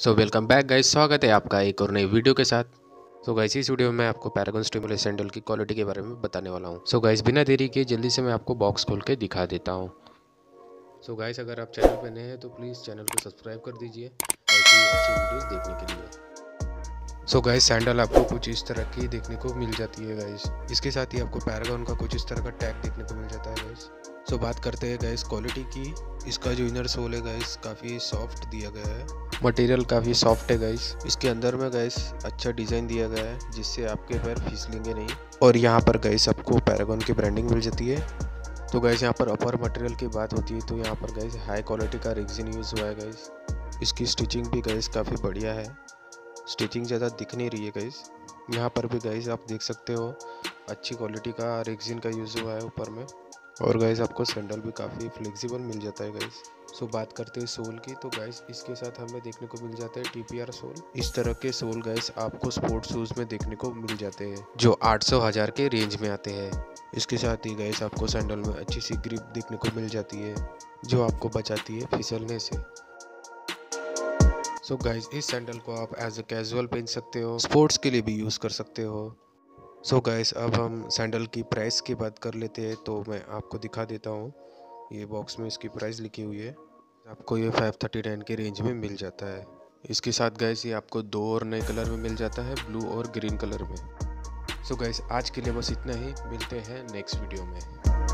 So welcome back guys स्वागत है आपका एक और नई वीडियो के साथ। सो so गाइस इस वीडियो में मैं आपको पैरागन स्टिमुलस सैंडल की क्वालिटी के बारे में बताने वाला हूँ। सो गाइस बिना देरी के जल्दी से मैं आपको बॉक्स खोल के दिखा देता हूँ। सो गाइस अगर आप चैनल पर नए हैं तो प्लीज़ चैनल को सब्सक्राइब कर दीजिए ऐसी अच्छी वीडियोज़ देखने के लिए। सो गाइस सैंडल आपको कुछ इस तरह की देखने को मिल जाती है गाइस इसके साथ ही आपको पैरागन का कुछ इस तरह का टैग देखने को मिल जाता है गाइस सो बात करते हैं गैस क्वालिटी की। इसका जो इनर सोल है गैस काफ़ी सॉफ्ट दिया गया है। मटेरियल काफ़ी सॉफ्ट है गाइस इसके अंदर में गैस अच्छा डिज़ाइन दिया गया है जिससे आपके पैर फिसलेंगे नहीं। और यहाँ पर गैस आपको पैरागन की ब्रांडिंग मिल जाती है। तो गैस यहाँ पर अपर मटेरियल की बात होती है तो यहाँ पर गैस हाई क्वालिटी का रिक्जिन यूज़ हुआ है गैस इसकी स्टिचिंग भी गैस काफ़ी बढ़िया है। स्टिचिंग ज़्यादा दिख नहीं रही है गैस यहाँ पर भी गैस आप देख सकते हो अच्छी क्वालिटी का रेक्जिन का यूज़ हुआ है ऊपर में। और गाइस आपको सैंडल भी काफ़ी फ्लेक्सिबल मिल जाता है गाइस सो बात करते हैं सोल की तो गाइस इसके साथ हमें देखने को मिल जाता है टीपीआर सोल. इस तरह के सोल गाइस आपको स्पोर्ट्स शूज़ में देखने को मिल जाते हैं, जो 800 हज़ार के रेंज में आते हैं. इसके साथ ही गाइस आपको सैंडल में अच्छी सी ग्रिप देखने को मिल जाती है, जो आपको बचाती है फिसलने से. सो so इस सैंडल को आप एज ए कैजुअल पहन सकते हो स्पोर्ट्स के लिए भी यूज़ कर सकते हो. सो so गाइस अब हम सैंडल की प्राइस की बात कर लेते हैं तो मैं आपको दिखा देता हूँ। ये बॉक्स में इसकी प्राइस लिखी हुई है। आपको ये फाइव थर्टी नाइन के रेंज में मिल जाता है। इसके साथ गैस ये आपको दो और नए कलर में मिल जाता है ब्लू और ग्रीन कलर में। सो so गैस आज के लिए बस इतना ही। मिलते हैं नेक्स्ट वीडियो में।